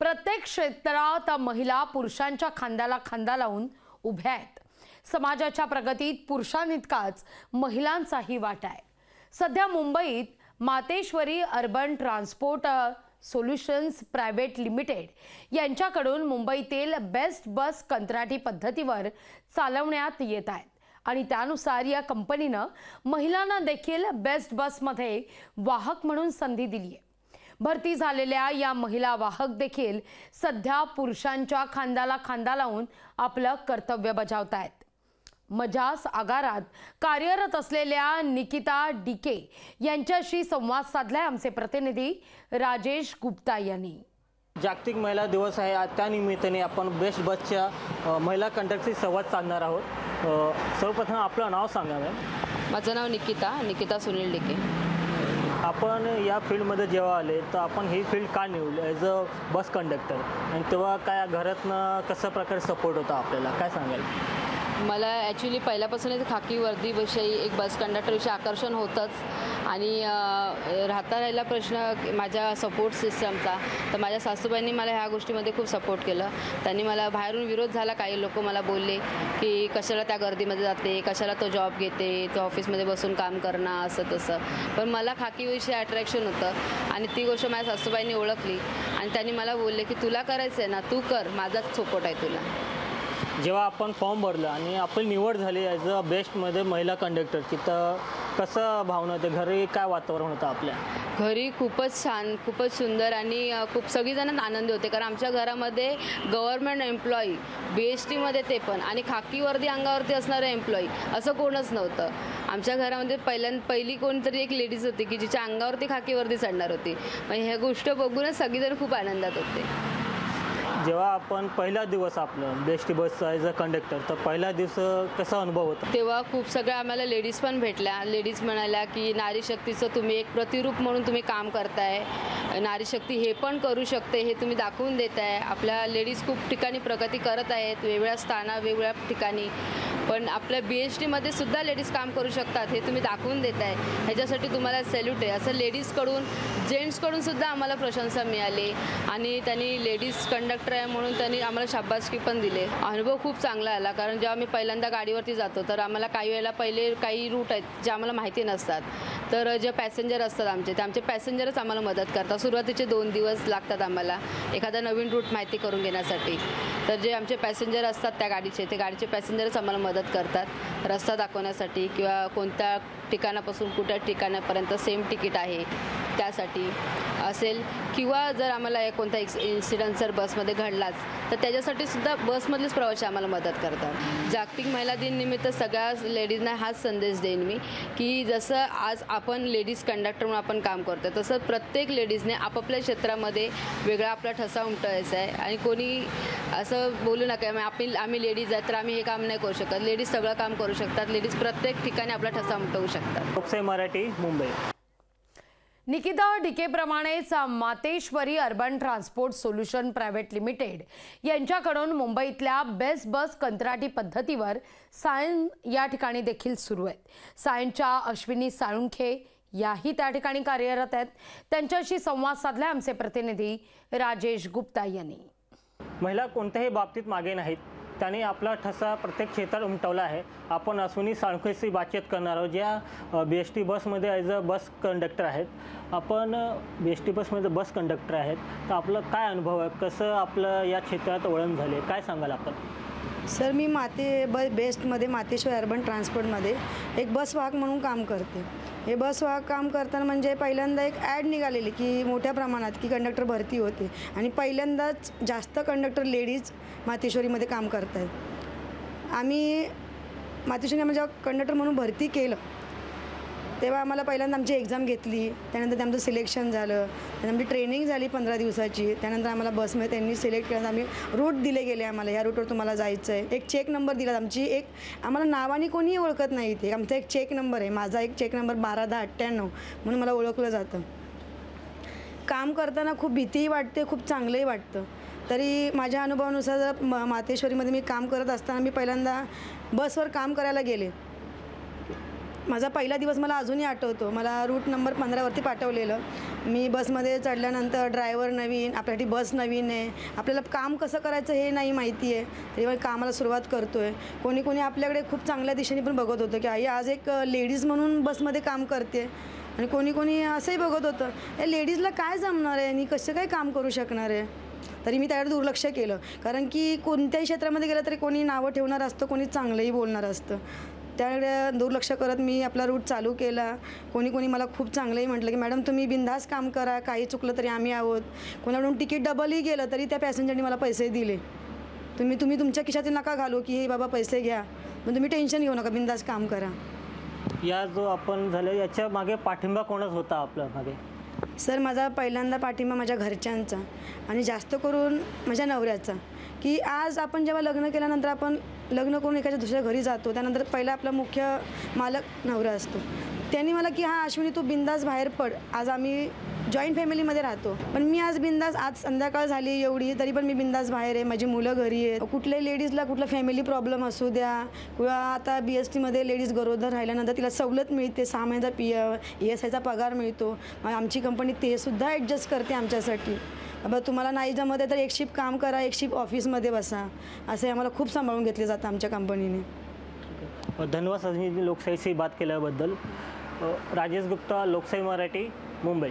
प्रत्येक क्षेत्रात महिला पुरुषांच्या खांद्याला खांदा लावून उभ्या आहेत. समाजाच्या प्रगतीत पुरुषांइतकाच महिलांचाही वाटा आहे. सध्या मुंबईत Mateshwari urban transport solutions private limited यांच्याकडून मुंबईतील बेस्ट बस कंत्राटी पद्धतीवर चालवण्यात येत आहेत आणि त्यानुसार या कंपनीनं महिलांना देखील बेस्ट बसमध्ये वाहक म्हणून संधी दिली आहे भरती झालेल्या या महिला वाहक देखील सध्या पुरुषांच्या खांद्याला खांदा लावून आपलं कर्तव्य बजावत आहेत मजास आगारात कार्यरत असलेल्या निकिता डिके यांच्याशी संवाद साधलाय आमचे प्रतिनिधी राजेश गुप्ता यांनी. जागतिक महिला दिवस आहे. आज त्या निमित्ताने आपण बेस्ट बसच्या महिला कंडक्टरशी संवाद साधणार आहोत. सर्वप्रथम आपलं नाव सांगा मॅम. माझं नाव निकिता निकिता सुनील डिके. आपण या फील्डमध्ये जेव्हा आले तर आपण ही फील्ड का निवडली? ॲज अ बस कंडक्टर आणि तेव्हा काय घरातनं कसं प्रकारे सपोर्ट होता आपल्याला? काय सांगाल? मला ॲक्च्युली पहिल्यापासूनच खाकी वर्दीविषयी एक बस कंडक्टरविषयी आकर्षण होतंच. आणि राहता राहिला प्रश्न माझ्या सपोर्ट सिस्टमचा तर माझ्या सासूबाईंनी मला ह्या गोष्टीमध्ये खूप सपोर्ट केलं. त्यांनी मला बाहेरून विरोध झाला काही लोक मला बोलले की कशाला त्या गर्दीमध्ये जाते कशाला तो जॉब घेते तो ऑफिसमध्ये बसून काम करणं असं तसं. पण मला खाकीविषयी अट्रॅक्शन होतं आणि ती गोष्ट माझ्या सासूबाईंनी ओळखली. आणि त्यांनी मला बोलले की तुला करायचं आहे ना तू कर माझाच सपोर्ट आहे तुला. जेव्हा आपण फॉर्म भरलं आणि आपली निवड झाली ॲज अ बेस्टमध्ये महिला कंडक्टरची तर कसं भावना होते? घरी काय वातावरण होतं आपल्या? घरी खूपच छान खूपच सुंदर आणि खूप सगळीजण आनंदी होते. कारण आमच्या घरामध्ये गव्हर्नमेंट एम्प्लॉई बी एस टीमध्ये ते पण आणि खाकीवरती अंगावरती असणारं एम्प्लॉई असं कोणच नव्हतं. आमच्या घरामध्ये पहिल्यां पहिली कोणतरी एक लेडीज होती की जिच्या अंगावरती खाकीवरती चढणार होती. मग ह्या गोष्ट बघूनच सगळीजण खूप आनंदात होते. जेव्हा आपण पहिला दिवस आपलं बेस्ट बसचा ॲज अ कंडक्टर तर पहिला दिवस कसा अनुभव होता? तेव्हा खूप सगळ्या आम्हाला लेडीज पण भेटल्या. लेडीज म्हणाल्या की नारी शक्तीचं तुम्ही एक प्रतिरूप म्हणून तुम्ही काम करताय. नारी शक्ती हे पण करू शकते हे तुम्ही दाखवून देत आहे आपल्या लेडीज खूप ठिकाणी प्रगती करत आहेत वेगवेगळ्या स्थाना वेगवेगळ्या ठिकाणी. पण आपल्या बी एच डीमध्ये सुद्धा लेडीज काम करू शकतात हे तुम्ही दाखवून देत आहे ह्याच्यासाठी तुम्हाला सॅल्यूट आहे. असं लेडीजकडून जेंट्सकडून सुद्धा आम्हाला प्रशंसा मिळाली. आणि त्यांनी लेडीज कंडक्टर आहे म्हणून त्यांनी आम्हाला शाबासकी पण दिले. अनुभव खूप चांगला आला कारण जेव्हा मी पहिल्यांदा गाडीवरती जातो तर आम्हाला काही वेळेला पहिले काही रूट आहेत जे आम्हाला माहिती नसतात. तर जे पॅसेंजर असतात आमचे ते आमचे पॅसेंजरच आम्हाला मदत करतात. सुरुवातीचे दोन दिवस लागतात आम्हाला एखादा नवीन रूट माहिती करून घेण्यासाठी. तर जे आमचे पॅसेंजर असतात त्या गाडीचे ते गाडीचे पॅसेंजरच आम्हाला मदत करतात. रस्ता दाखवण्यासाठी किंवा कोणत्या ठिकाणापासून कुठल्या ठिकाणापर्यंत सेम तिकीट आहे त्यासाठी असेल. किंवा जर आम्हाला कोणता एक्स इन्सिडन्स जर बसमध्ये घडलाच तर त्याच्यासाठी सुद्धा बसमधलेच प्रवासी आम्हाला मदत करतात. जागतिक महिला दिन निमित्त सगळ्या लेडीजना हाच संदेश देईन मी की जसं आज आपण लेडीज कंडक्टर म्हणून आपण काम करतो तसं प्रत्येक लेडीजने आपापल्या क्षेत्रामध्ये वेगळा आपला ठसा उमटवायचा आहे. आणि कोणी असं बोलू नका "मग आम्ही आम्ही लेडीज आहेत तर आम्ही हे काम नाही करू शकत. लेडीज सगळं काम करू शकतात. लेडीज प्रत्येक ठिकाणी आपला ठसा उमटवू शकतात. Lokshahi Marathi Mumbai. Nikita डिकेप्रमाणेच Mateshwari urban transport solution private limited यांच्याकडून मुंबईतल्या बेस्ट बस कंत्राटी पद्धतीवर सायन या ठिकाणी देखील सुरू आहेत. सायनच्या अश्विनी साळुंखे याही त्या ठिकाणी कार्यरत आहेत. त्यांच्याशी संवाद साधला आमचे प्रतिनिधी राजेश गुप्ता यांनी. महिला कोणत्याही बाबतीत मागे नाहीत. त्यांनी आपला ठसा प्रत्येक क्षेत्रात उमटवला आहे. आपण अश्विनी साळखेशी बातचीत करणार आहोत. ज्या बी एस टी बसमध्ये ॲज अ बस कंडक्टर आहेत. आपण बी एस टी बसमध्ये बस कंडक्टर आहेत. तर आपलं काय अनुभव आहे? कसं आपलं या क्षेत्रात वळण झाले काय सांगाल आपण? सर मी माते ब बेस्टमध्ये मातेश्वर अर्बन ट्रान्सपोर्टमध्ये एक बस वाहक म्हणून काम करते. हे बस वाहक काम करताना म्हणजे पहिल्यांदा एक ॲड निघालेली की मोठ्या प्रमाणात की कंडक्टर भरती होते आणि पहिल्यांदाच जास्त कंडक्टर लेडीज मातेश्वरीमध्ये काम करत आहेत आम्ही मातेश्वरी म्हणजे कंडक्टर म्हणून भरती केलं तेव्हा आम्हाला पहिल्यांदा आमची एक्झाम घेतली. त्यानंतर ते आमचं सिलेक्शन झालं. त्यानंतर आमची ट्रेनिंग झाली पंधरा दिवसाची. त्यानंतर आम्हाला बसमध्ये त्यांनी सिलेक्ट केलं. आम्ही रूट दिले गेले आम्हाला. ह्या रूटवर तुम्हाला जायचं आहे एक चेक नंबर दिला. आमची एक आम्हाला नावाने कोणीही ओळखत नाही ते आमचा एक चेक नंबर आहे. माझा एक चेक नंबर बारा दहा अठ्ठ्याण्णव म्हणून मला ओळखलं जातं. काम करताना खूप भीतीही वाटते खूप चांगलंही वाटतं. तरी माझ्या अनुभवानुसार जर म मातेश्वरीमध्ये मी काम करत असताना मी पहिल्यांदा बसवर काम करायला गेले. माझा पहिला दिवस मला अजूनही आठवतो. मला रूट नंबर पंधरावरती पाठवलेलं. मी बसमध्ये चढल्यानंतर ड्रायव्हर नवीन आपल्यासाठी बस नवीन आहे. आपल्याला काम कसं करायचं हे नाही माहिती आहे. तरी कामाला सुरुवात करतो आहे कोणी कोणी आपल्याकडे खूप चांगल्या दिशेने पण बघत होतं की आई आज एक लेडीज म्हणून बसमध्ये काम करते. आणि कोणी कोणी असंही बघत होतं या लेडीजला काय जमणार आहे? आणि कसं काय काम करू शकणार आहे? तरी मी त्याकडे दुर्लक्ष केलं. कारण की कोणत्याही क्षेत्रामध्ये गेलं तरी कोणी नावं ठेवणार असतं कोणी चांगलंही बोलणार असतं. त्याकडे दुर्लक्ष करत मी आपला रूट चालू केला. कोणी कोणी मला खूप चांगलंही म्हटलं की मॅडम तुम्ही बिंदास काम करा. काही चुकलं तरी आम्ही आहोत. कोणाकडून तिकीट डबलही गेलं तरी त्या पॅसेंजरनी मला पैसे दिले. तुम्ही तुम्ही तुमच्या खिशातील नका घालू की हे बाबा पैसे घ्या. पण तुम्ही टेन्शन घेऊ नका. बिंदास काम करा. या जो आपण झालं याच्या मागे पाठिंबा कोणाच होता आपल्या मागे? सर माझा पहिल्यांदा पाठिंबा माझ्या घरच्यांचा आणि जास्त करून माझ्या नवऱ्याचा. की आज आपण जेव्हा लग्न केल्यानंतर आपण लग्न करून एखाद्या दुसऱ्या घरी जातो त्यानंतर पहिला आपला मुख्य मालक नवरा असतो. त्यांनी मला की हां अश्विनी तू बिंदास बाहेर पड. आज आम्ही जॉईंट फॅमिलीमध्ये राहतो. पण मी आज बिंदास आज संध्याकाळ झाली एवढी तरी पण मी बिंदास बाहेर आहे. माझी मुलं घरी आहेत. कुठल्याही लेडीजला कुठला फॅमिली प्रॉब्लेम असू द्या किंवा आता बी एस टीमध्ये लेडीज गरोदर राहिल्यानंतर तिला सवलत मिळते सहा महिन्याचा पी ई एस आयचा पगार मिळतो. मग आमची कंपनी ते सुद्धा ॲडजस्ट करते आमच्यासाठी. बाबा तुम्हाला नाही जमत आहे तर एक शिफ्ट काम करा एक शिफ्ट ऑफिसमध्ये बसा. असे आम्हाला खूप सांभाळून घेतले जातं आमच्या कंपनीने धन्यवाद सजनी लोकशाहीशी बात केल्याबद्दल. राजेश गुप्ता लोकशाही मराठी मुंबई.